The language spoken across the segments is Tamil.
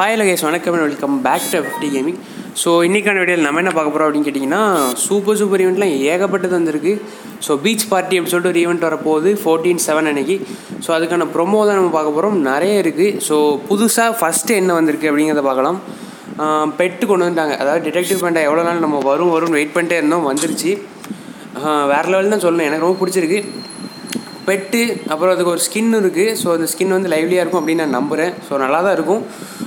ஹாய் லகேஷ் வணக்கம் welcome back to fifty gaming so இன்றைக்கான வீடியோவில் நம்ம என்ன பார்க்க போகிறோம் அப்படின்னு கேட்டிங்கன்னா சூப்பர் சூப்பர் ஈவெண்ட்லாம் ஏகப்பட்டது வந்திருக்கு. ஸோ பீச் பார்ட்டி அப்படின்னு சொல்லிட்டு ஒரு ஈவெண்ட் வரப்போகுது ஃபோர்டீன் செவன் அன்னைக்கு. ஸோ அதுக்கான ப்ரொமோ தான் நம்ம பார்க்க போகிறோம் நிறைய இருக்குது ஸோ புதுசாக ஃபஸ்ட்டு என்ன வந்திருக்கு அப்படிங்கிறத பார்க்கலாம். பெட்டு கொண்டு வந்துட்டாங்க. அதாவது டிடெக்டிவ் பேண்டா எவ்வளோ நாள் நம்ம வரும் வரும்னு வெயிட் பண்ணிட்டே இருந்தோம். வந்துருச்சு. வேறு லெவல் தான் சொல்லணும். எனக்கு ரொம்ப பிடிச்சிருக்கு. பெட்டு அப்புறம் அதுக்கு ஒரு ஸ்கின் இருக்குது ஸோ அந்த ஸ்கின் வந்து லைவ்லியாக இருக்கும் அப்படின்னு நான் நம்புகிறேன் ஸோ நல்லா தான் இருக்கும்.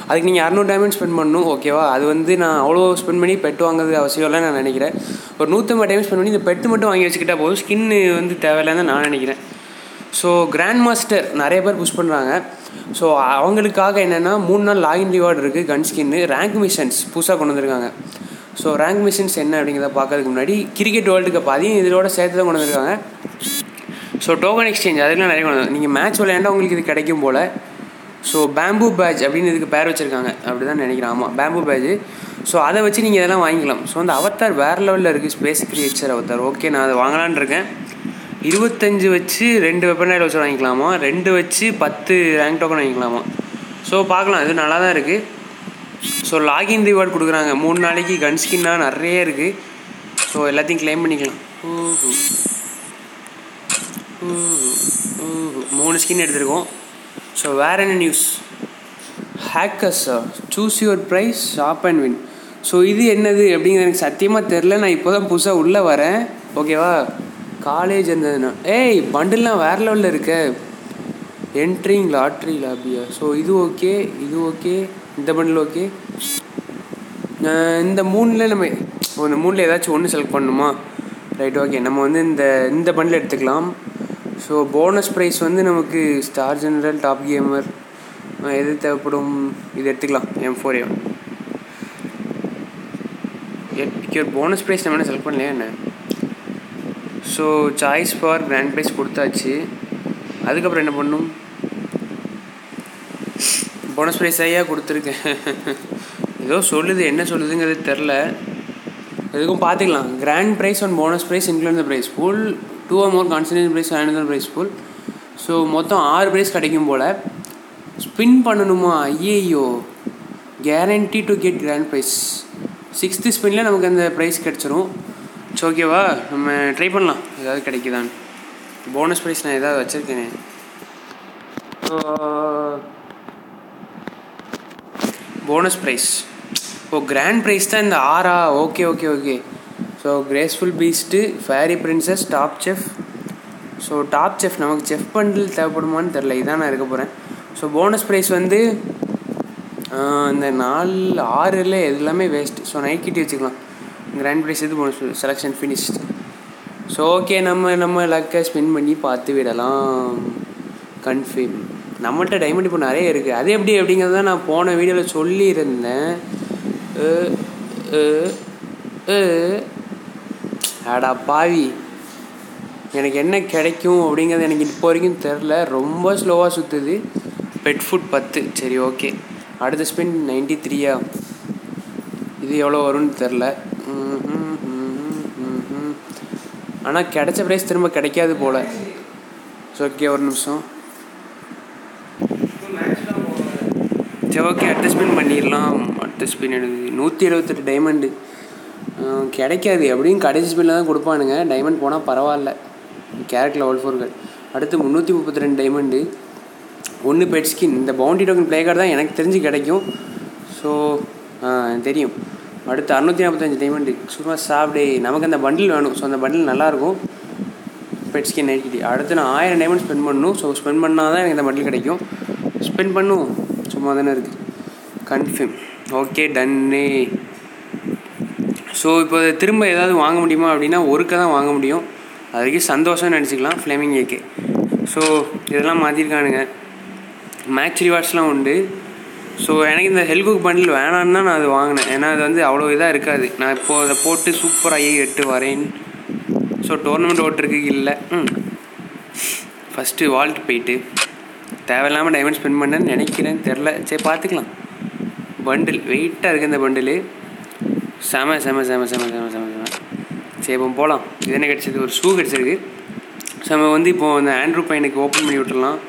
அதுக்கு நீங்கள் இரநூறு டைமண்ட் ஸ்பெண்ட் பண்ணணும் ஓகேவா அது வந்து நான் அவ்வளோ ஸ்பெண்ட் பண்ணி பெட் வாங்குறது அவசியம் இல்லைன்னு நான் நினைக்கிறேன். ஒரு நூற்றம்பது டைம் ஸ்பெண்ட் பண்ணி இந்த பெட்டு மட்டும் வாங்கி வச்சுக்கிட்டா போதும். ஸ்கின்னு வந்து தேவையில்லைன்னு நான் நினைக்கிறேன். ஸோ கிராண்ட் மாஸ்டர் நிறைய பேர் புஷ் பண்ணுறாங்க ஸோ அவங்களுக்காக என்னென்னா மூணு நாள் லாகின் ரிவார்டு இருக்குது கன் ஸ்கின்னு ரேங்க் மிஷன்ஸ் புதுசாக கொண்டு வந்திருக்காங்க. ஸோ ரேங்க் மிஷன்ஸ் என்ன அப்படிங்கிறத பார்க்கறதுக்கு முன்னாடி கிரிக்கெட் வேர்ல்டு கப் அதையும் இதோட சேர்த்து தான் கொண்டு வந்திருக்காங்க. ஸோ டோக்கன் எக்ஸ்சேஞ்ச் அதெல்லாம் நிறைய கொண்டு நீங்கள் மேட்ச் விளையாண்டா உங்களுக்கு இது கிடைக்கும் போல். ஸோ பேம்பூ பேட்ச் அப்படின்னு இதுக்கு பேர் வச்சுருக்காங்க. அப்படி தான் நினைக்கிறேன். ஆமாம் பேம்பூ பேட்ச் ஸோ அதை வச்சு நீங்கள் இதெல்லாம் வாங்கிக்கலாம். ஸோ அந்த அவத்தார் வேறு லெவலில் இருக்குது ஸ்பேஸ் கிரியேச்சர் அவத்தார் ஓகே நான் அதை வாங்கலான்னு இருக்கேன். இருபத்தஞ்சு வச்சு ரெண்டு வெப்பன் வச்சு வாங்கிக்கலாமா? ரெண்டு வச்சு பத்து ரேங்க் டோக்கன் வாங்கிக்கலாமா? ஸோ பார்க்கலாம். இது நல்லா தான் இருக்குது ஸோ லாகின் ரிவார்டு கொடுக்குறாங்க. மூணு நாளைக்கு கன் ஸ்கின்னாக நிறைய இருக்குது ஸோ எல்லாத்தையும் கிளைம் பண்ணிக்கலாம். ஊஹூ மூணு ஸ்கின் எடுத்திருக்கோம். ஸோ வேறு என்ன news hackers choose your prize shop and win so இது என்னது அப்படிங்கிறது எனக்கு சத்தியமாக தெரில நான் இப்போ தான் புதுசாக உள்ளே வரேன். ஓகேவா காலேஜ் இருந்ததுன்னா. ஏய் பண்டில்லாம் வேறு லெவலில் இருக்க. என்ட்ரிங் லாட்ரி லாபியா ஸோ இது ஓகே இது ஓகே இந்த பண்டில் ஓகே இந்த மூணில் நம்ம இந்த மூணில் ஏதாச்சும் ஒன்று செலக்ட் பண்ணணுமா? ரைட் ஓகே நம்ம வந்து இந்த இந்த பண்டில் எடுத்துக்கலாம். ஸோ போனஸ் ப்ரைஸ் வந்து நமக்கு ஸ்டார் ஜெனரல் டாப் கேமர் எது தேவைப்படும் இது எடுத்துக்கலாம். எம் ஃபோர் எம் ஒரு போனஸ் ப்ரைஸ் நம்ம என்ன செலக்ட் பண்ணலையா என்ன? So choice for grand prize கொடுத்தாச்சு. அதுக்கப்புறம் என்ன பண்ணும்? போனஸ் ப்ரைஸ் ஐயா கொடுத்துருக்கேன். ஏதோ சொல்லுது என்ன சொல்லுதுங்கிறது தெரில எதுக்கும் பார்த்துக்கலாம். Grand prize and bonus prize include the prize full two or more concentrate prize another prize full so மொத்தம் ஆறு ப்ரைஸ் கிடைக்கும் போல். ஸ்பின் பண்ணணுமா? ஐயையோ. Guarantee to get grand prize sixth ஸ்பின்னில் நமக்கு அந்த ப்ரைஸ் கிடச்சிரும். ஸோ ஓகேவா நம்ம ட்ரை பண்ணலாம். ஏதாவது கிடைக்குதான்னு. போனஸ் ப்ரைஸ் நான் ஏதாவது வச்சுருக்கேனே. போனஸ் ப்ரைஸ் ஓ கிராண்ட் ப்ரைஸ் தான் இந்த ஆறா? Okay okay okay so graceful beast fairy princess top chef so top chef நமக்கு செஃப் பண்டில் தேவைப்படுமான்னு தெரில இதான் நான் இருக்க போகிறேன் ஸோ போனஸ் ப்ரைஸ் வந்து இந்த நாலு ஆறில் எல்லாமே வேஸ்ட் ஸோ நைட் கிட்டி வச்சுக்கலாம். கிராண்ட் ப்ரைஸ் இது bonus selection finished so okay நம்ம நம்ம லக்கை ஸ்பின் பண்ணி பார்த்து விடலாம். கன்ஃபார்ம் நம்மள்கிட்ட டைமண்ட் இப்போ நிறைய இருக்குது அது எப்படி அப்படிங்கிறத நான் போன வீடியோவில் சொல்லியிருந்தேன். அடா பாவி. எனக்கு என்ன கிடைக்கும் அப்படிங்கிறது எனக்கு இப்போ வரைக்கும் தெரில. ரொம்ப ஸ்லோவாக சுற்றுது பெட் ஃபுட் பத்து. சரி ஓகே. அடுத்த ஸ்பின் நைன்டி த்ரீயா இது எவ்வளோ வரும்னு தெரில. ஆனால் கிடைச்ச ப்ரைஸ் திரும்ப கிடைக்காது போல். ஸோ ஓகே ஒரு நிமிஷம். சரி ஓகே அடுத்த ஸ்பின் பண்ணிடலாம். அடுத்த ஸ்பின் எனக்கு நூற்றி இருபத்தெட்டு டைமண்டு கிடைக்காது. எப்படியும் கடைசி ஸ்பீடில் தான் கொடுப்பானுங்க. டைமண்ட் போனால் பரவாயில்ல. கேரட் லெவல் ஃபோர்கள் அடுத்து முந்நூற்றி முப்பத்தி ரெண்டு டைமண்டு ஒன்று பெட் ஸ்கின் இந்த பவுண்டி டோக்கன் ப்ளே கார்டு தான் எனக்கு தெரிஞ்சு கிடைக்கும். ஸோ தெரியும். அடுத்து அறுநூற்றி நாற்பத்தஞ்சு டைமண்டு சும்மா சாப்பிடே. நமக்கு அந்த பண்டில் வேணும். ஸோ அந்த பண்டில் நல்லாயிருக்கும். பெட் ஸ்கின் நைட்டி அடுத்து நான் ஆயிரம் டைமண்ட் ஸ்பெண்ட் பண்ணணும். ஸோ ஸ்பெண்ட் பண்ணால் தான் எனக்கு இந்த பண்டில் கிடைக்கும். ஸ்பெண்ட் பண்ணும். சும்மா தானே இருக்குது கன்ஃபார்ம் ஓகே டன்னே ஸோ இப்போ திரும்ப ஏதாவது வாங்க முடியுமா அப்படின்னா ஒருக்க தான் வாங்க முடியும். அது வரைக்கும் சந்தோஷம்னு நினச்சிக்கலாம் ஃப்ளேமிங் ஏக்கு ஸோ இதெல்லாம் மாற்றிருக்கானுங்க மேட்ச் ரிவார்ட்ஸ்லாம் உண்டு. ஸோ எனக்கு இந்த ஹெல்குக் பண்டில் வேணான்னு தான் நான் அது வாங்கினேன். ஏன்னா அது வந்து அவ்வளோ இதாக இருக்காது. நான் இப்போது அதை போட்டு சூப்பராக எட்டு வரேன். ஸோ டோர்னமெண்ட் ஓட்டுருக்கு இல்லை. ம். ஃபஸ்ட்டு வால்ட் போயிட்டு தேவையில்லாமல் டைமண்ட் ஸ்பெண்ட் பண்ணேன்னு நினைக்கிறேன் தெரில சரி பார்த்துக்கலாம். பண்டில் வெயிட்டாக இருக்குது இந்த பண்டில் செம செம செம செம செம செம செம. சரி இப்போ போகலாம் இது என்ன கிடச்சிது? ஒரு ஷூ கிடச்சிருக்கு. ஸோ நம்ம வந்து இப்போது அந்த ஆண்ட்ரூ பையனுக்கு ஓப்பன் பண்ணி விட்டுடலாம்.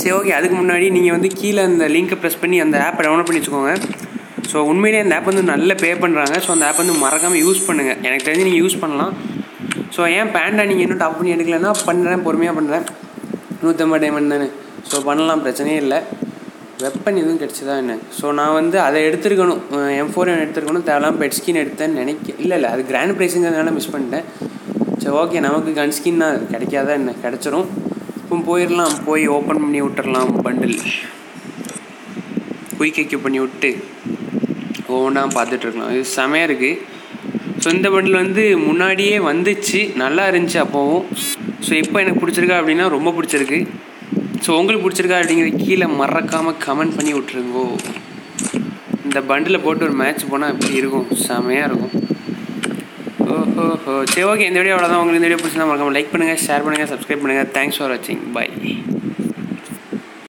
சரி ஓகே அதுக்கு முன்னாடி நீங்கள் வந்து கீழே அந்த லிங்க்கை ப்ரெஸ் பண்ணி அந்த ஆப்பை டவுன்லோட் பண்ணி வச்சுக்கோங்க. ஸோ உண்மையிலேயே அந்த ஆப் வந்து நல்ல பே பண்ணுறாங்க ஸோ அந்த ஆப் வந்து மறக்காமல் யூஸ் பண்ணுங்கள் எனக்கு தெரிஞ்சு நீங்கள் யூஸ் பண்ணலாம். ஸோ ஏன் பேண்டா நீங்கள் இன்னும் டாப் பண்ணி எடுக்கலைன்னா பண்ணுறேன் பொறுமையாக பண்ணுறேன். நூற்றம்பது டைமண்ட் தானே. ஸோ பண்ணலாம் பிரச்சனையே இல்லை. வெப்பன் எதுவும் கிடச்சிதா என்ன? ஸோ நான் வந்து அதை எடுத்துருக்கணும். M four எடுத்துருக்கணும். தேவையில்லாமல் பெட் ஸ்கின் எடுத்தேன்னு நினைக்க இல்லை இல்லை. அது கிராண்ட் ப்ரைஸுங்கிறதுனால மிஸ் பண்ணிட்டேன். சரி ஓகே நமக்கு கன் ஸ்கின்னா கிடைக்காதா என்ன? கிடச்சிரும். இப்போ போயிடலாம். போய் ஓப்பன் பண்ணி விட்டுறலாம் பண்டில் குயிக் பண்ணி விட்டு ஒவ்வொன்றா பார்த்துட்ருக்கலாம் இது செமையாக இருக்குது ஸோ இந்த பண்டில் வந்து முன்னாடியே வந்துச்சு. நல்லா இருந்துச்சு அப்போவும். ஸோ இப்போ எனக்கு பிடிச்சிருக்கா அப்படின்னா ரொம்ப பிடிச்சிருக்கு. ஸோ உங்களுக்கு பிடிச்சிருக்கா அப்படிங்கிறது கீழே மறக்காமல் கமெண்ட் பண்ணி விட்ருங்கோ இந்த பண்டில் போட்டு ஒரு மேட்ச் போனால் எப்படி இருக்கும்? செமையாக இருக்கும். ஓஹோ சரி ஓகே இந்த வீடியோ அவ்வளோதான் உங்களுக்கு இந்த வீடியோ பிடிச்சிருந்தா மறக்காமல் லைக் பண்ணுங்கள் ஷேர் பண்ணுங்கள் சப்ஸ்கிரைப் பண்ணுங்கள் தேங்க்ஸ் ஃபார் வாட்சிங் பை